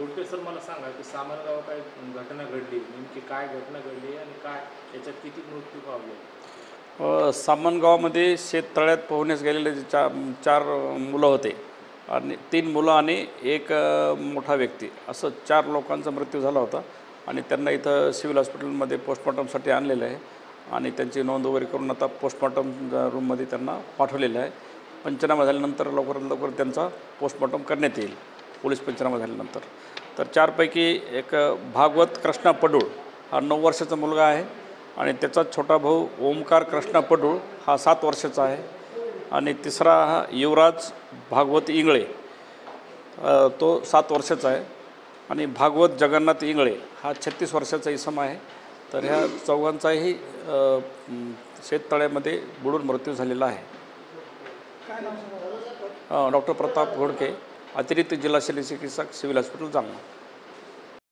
उडके sir मला सांगा की सामनगाव काय घटना घडली? नेमकी काय घटना घडली आणि काय? याच्यात किती मृत्यू पावले? सामनगावामध्ये शेततळ्यात पोहण्यास गेलेले चार चार मुलं होते. आणि तीन मुलं आणि एक मोठा व्यक्ती. असं चार लोकांचा मृत्यू झाला होता आणि त्यांना इथं सिव्हिल हॉस्पिटलमध्ये पोस्टमॉर्टमसाठी आणलेलं आहे आणि त्यांची नोंद वगैरे करून आता पोस्टमॉर्टम रूममध्ये त्यांना पाठवलेलं आहे. पंचनामा झाल्यानंतर लवकरात लवकर त्यांचा पोस्टमॉर्टम करण्यात येईल पोलीस पंचनामा झाल्यानंतर. तर चारपैकी एक भागवत कृष्णा पडूळ हा नऊ वर्षाचा मुलगा आहे आणि त्याचा छोटा भाऊ ओमकार कृष्णा पडूळ हा सात वर्षाचा आहे. आणि तिसरा हा युवराज भागवत इंगळे. तो सात वर्षाचा आहे. आणि भागवत जगन्नाथ इंगळे हा छत्तीस वर्षाचा इसम आहे. तर ह्या चौघांचाही शेततळ्यामध्ये बुडून मृत्यू झालेला आहे. डॉक्टर प्रताप घोडके अतिरिक्त जिल्हा शल्य चिकित्सक सिव्हिल हॉस्पिटल जालना.